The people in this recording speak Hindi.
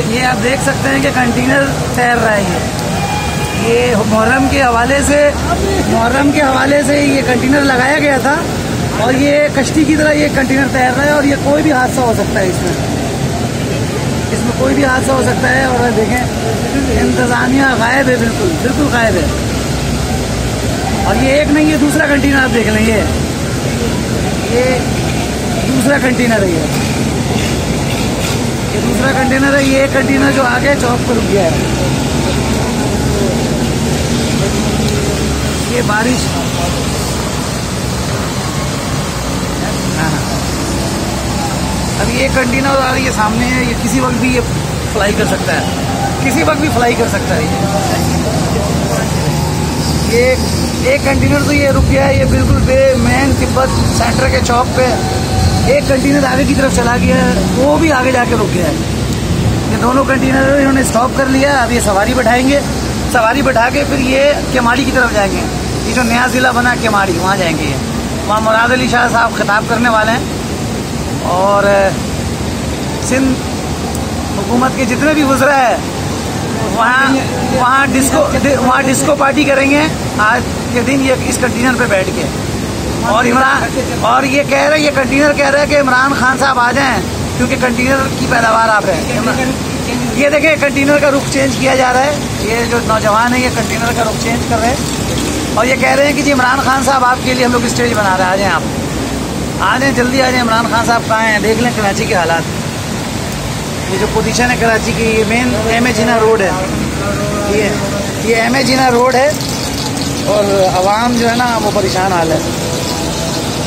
आप देख सकते हैं कि कंटेनर तैर रहा है। ये ये मुहर्रम के हवाले से, मुहर्रम के हवाले से ये कंटेनर लगाया गया था और ये कश्ती की तरह ये कंटेनर तैर रहा है और ये कोई भी हादसा हो सकता है इसमें। इसमें कोई भी हादसा हो सकता है और देखें, इंतज़ामिया गायब है बिल्कुल बिल्कुल गायब है। और ये एक नहीं है दूसरा कंटेनर आप देख लें, ये। ये दूसरा कंटेनर है ये ये। दूसरा कंटेनर है ये कंटेनर जो आगे चौक पर रुक गया है। ये बारिश। हाँ, हाँ। अब ये कंटेनर और है सामने है ये किसी वक्त भी ये फ्लाई कर सकता है। किसी वक्त भी फ्लाई कर सकता है ये। ये एक कंटेनर तो ये रुक गया है ये बिल्कुल बे मेन तिब्बत सेंटर के चौक पे। एक कंटेनर आगे की तरफ़ चला गया है, वो भी आगे जाके रुक गया है। ये दोनों कंटेनर इन्होंने स्टॉप कर लिया, अब ये सवारी बैठाएँगे। सवारी बैठा के फिर ये केमाड़ी की तरफ़ जाएँगे। ये जो नया ज़िला बना केमाड़ी, वहाँ जाएँगे ये। वहाँ मुराद अली शाह साहब खिताब करने वाले हैं। और सिंध हुकूमत के जितने भी गुजरा है, वहाँ वहाँ डिस्को वहाँ डिस्को पार्टी करेंगे। आज के दिन ये इस कंटेनर पे बैठ के और इमरान और ये कह रहे ये कंटेनर कह रहे हैं कि इमरान खान साहब आ जाएँ क्योंकि कंटेनर की पैदावार आप रहे ये देखें कंटेनर का रुख चेंज किया जा रहा है। ये जो नौजवान है ये कंटेनर का रुख चेंज कर रहे हैं। और ये कह रहे हैं कि जी इमरान खान साहब आपके लिए हम लोग स्टेज बना रहे हैं। आ जाएँ आप। आ जाएँ जल्दी आ जाएँ। इमरान खान साहब कहाँ हैं? देख लें कराची के हालात। ये जो पोजीशन है कराची की ये main M A Jinnah road है। ये ये एम ए जिना रोड है। और आवाम जो है ना वो परेशान हाल है।